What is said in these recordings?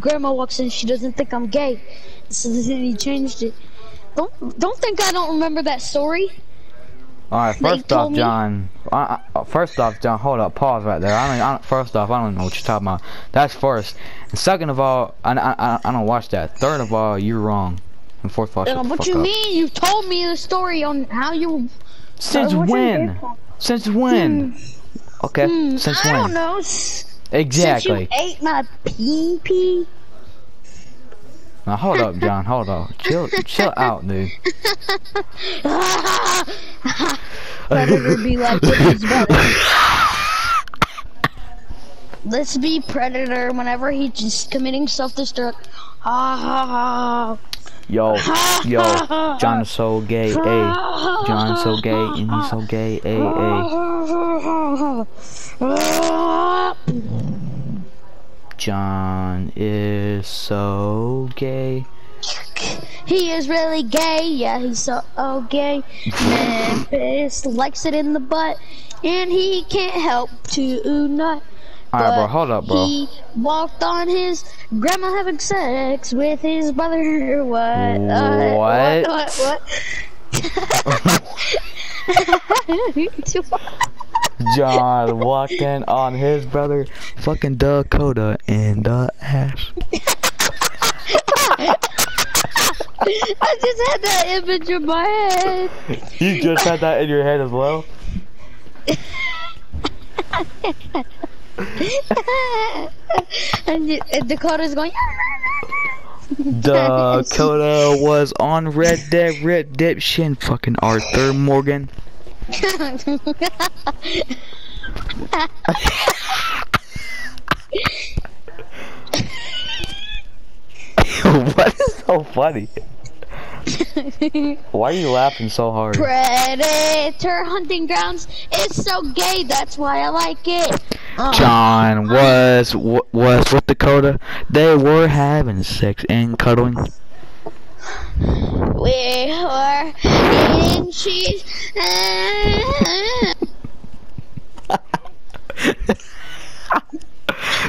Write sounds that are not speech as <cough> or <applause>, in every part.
grandma walks in, she doesn't think I'm gay. So then he changed it. Don't don't think I don't remember that story. All right, first off, John. I, I, first off, John, hold up, pause right there. I don't, I don't. First off, I don't know what you're talking about. That's first. And second of all, I, I, I- I don't watch that. Third of all, you're wrong. And fourth of all, shut Uh, what you up. mean? You told me the story on how you. Since uh, when? Since when? Okay, Hmm, since I when? don't know. Exactly. Since you ate my pee pee. Now hold up, John. Hold up. Chill, chill out, dude. <laughs> Predator be like. Let's be Predator whenever he's just committing self-destruct. Ha ha ha. Yo, yo, John is so gay, a. John is so gay, and he's so gay, a, a. John is so gay. He is really gay, yeah, he's so oh, gay. Memphis likes it in the butt, and he can't help to not. Alright, bro, hold up, bro. He walked on his grandma having sex with his brother. What? Uh, What? What? What? <laughs> <laughs> <laughs> John walking on his brother, fucking Dakota in the ass. I just had that image in my head. You just had that in your head as well? <laughs> and Dakota's going. Dakota was on Red Dead Redemption, fucking Arthur Morgan. <laughs> what is so funny? Why are you laughing so hard? Predator hunting grounds is so gay. That's why I like it. John was was with Dakota. They were having sex and cuddling. we were eating cheese. <laughs>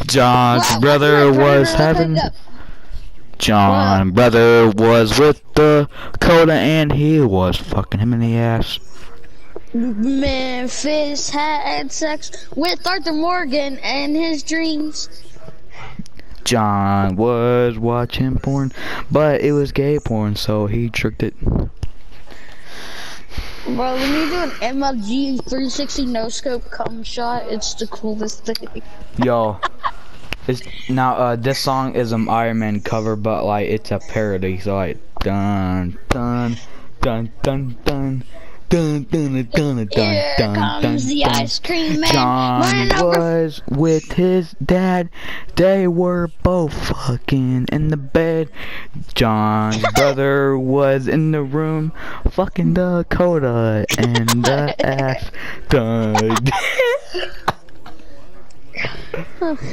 John's Wow, brother was having. John brother was with Dakota and he was fucking him in the ass. Memphis had sex with Arthur Morgan and his dreams. John was watching porn, but it was gay porn, so he tricked it. Bro, when you do an MLG 360 no scope cum shot, it's the coolest thing. Yo, it's now uh this song is an Iron Man cover, but like it's a parody, so like dun dun dun dun dun. Dun dun dun dun dun Here dun comes dun the dun. ice cream man John was with his dad. They were both fucking in the bed. John's <laughs> brother was in the room, fucking Dakota and the <laughs> ass. Dun.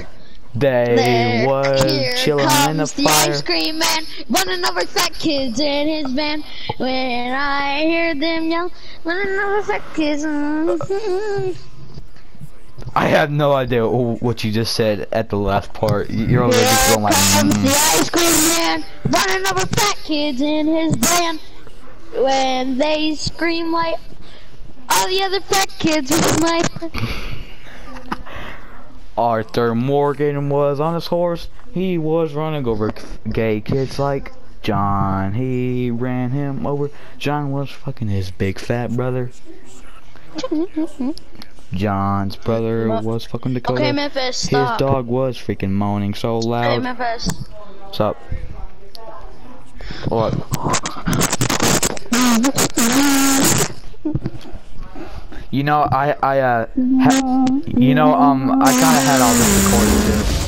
<laughs> They There, here chilling in the the fire. ice cream man running over fat kids in his van. When I hear them yell, running over fat kids. mm, I have no idea what you just said at the last part. You're over there just going like, comes mm. the ice cream man running over fat kids in his van. When they scream like all the other fat kids with my. Arthur Morgan was on his horse. He was running over gay kids like John. He ran him over. John was fucking his big fat brother. John's brother was fucking Dakota. Okay, Memphis, his dog was freaking moaning so Hey, loud. Memphis. What's up? What? You know, I, I, uh, ha- you know, um, I kinda had all this recorded too.